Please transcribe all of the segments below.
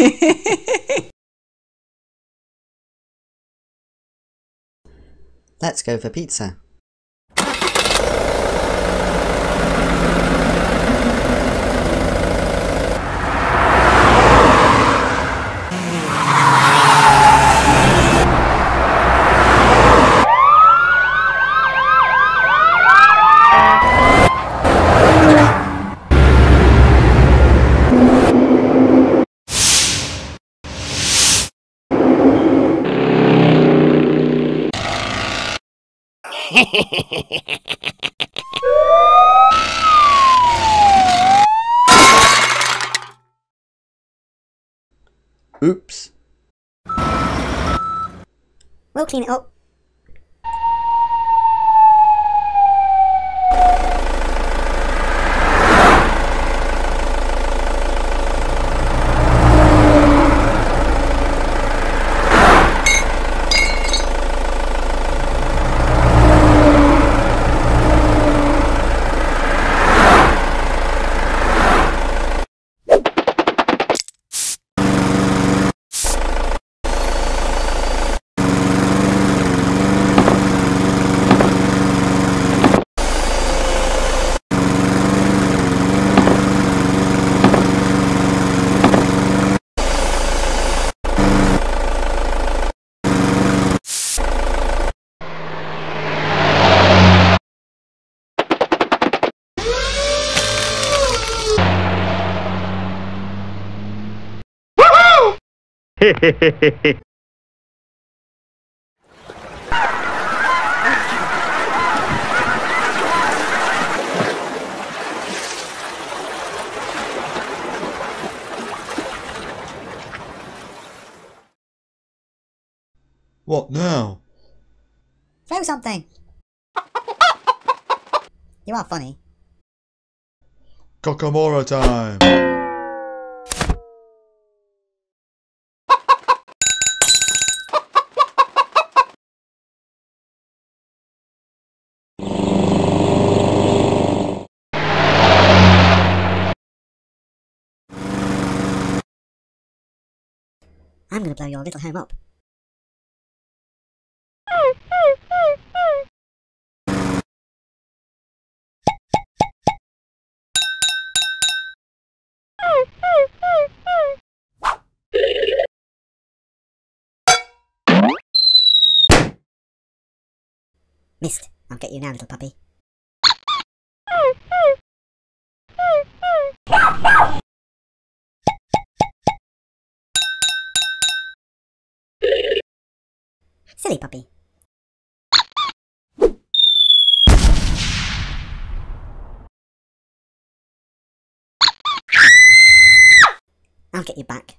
Let's go for pizza. Oops. We'll clean it up. What now? Throw something. you are funny. Kakamora time! I'm gonna blow your little home up. Missed. I'll get you now, little puppy. Silly puppy. I'll get you back.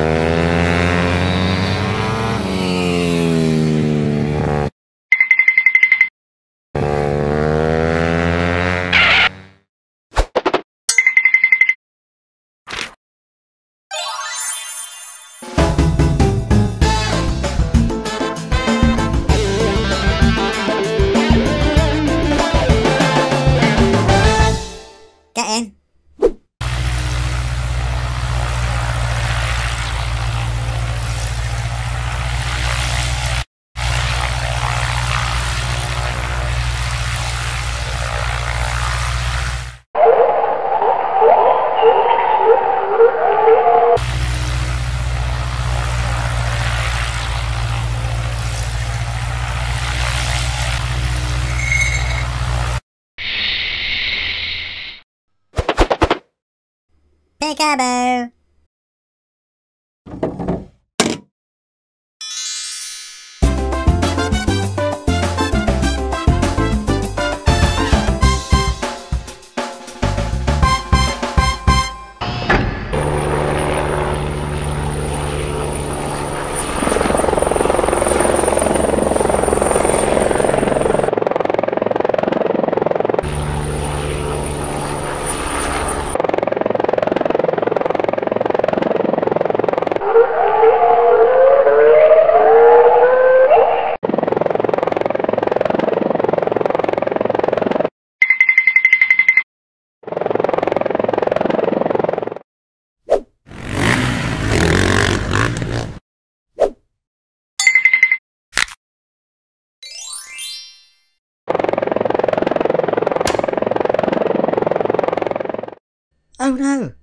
Oh, Get in. Peekaboo. Oh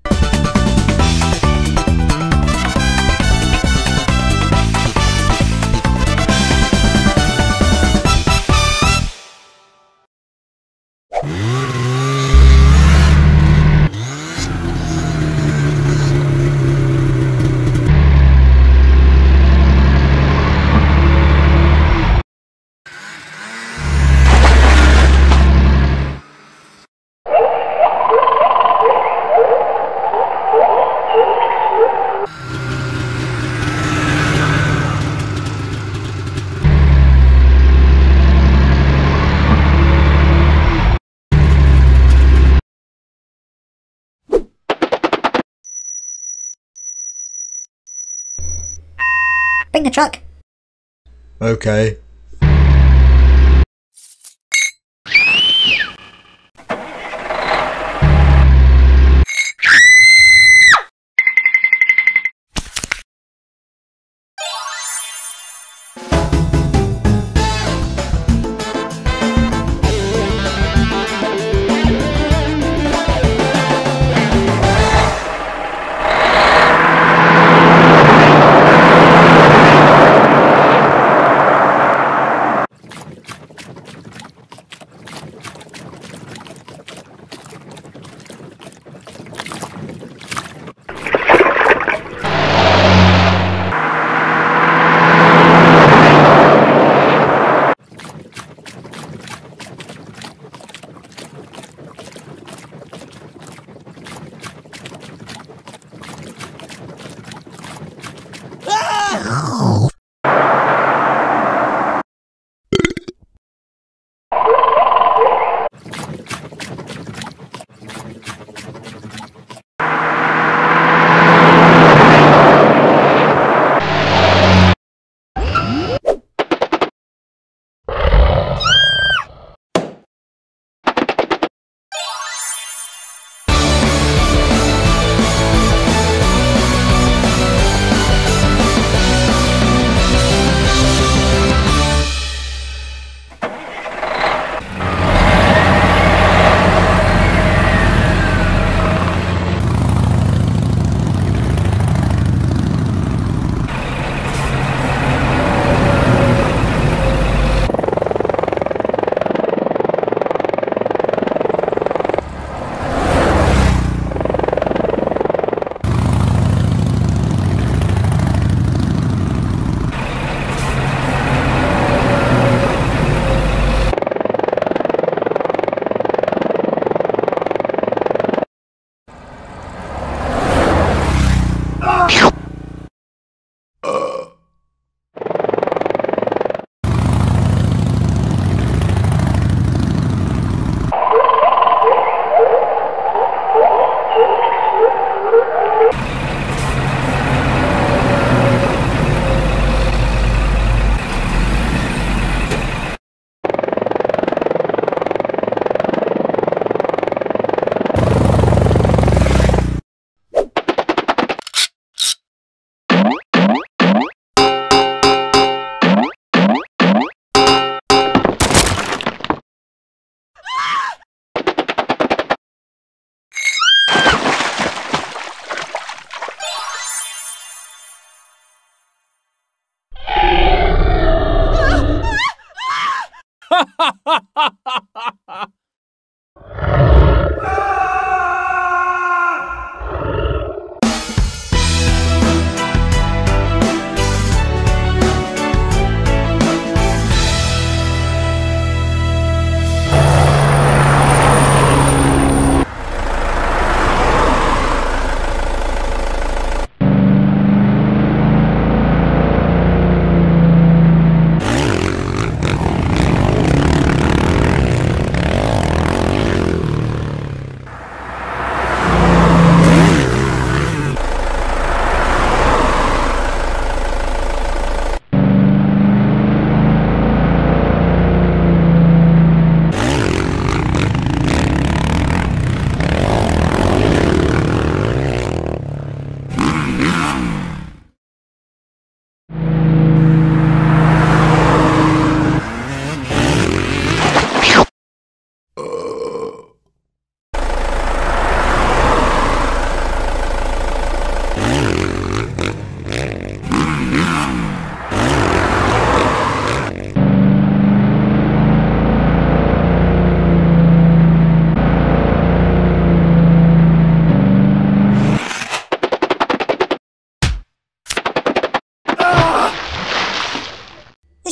Okay.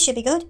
Should be good.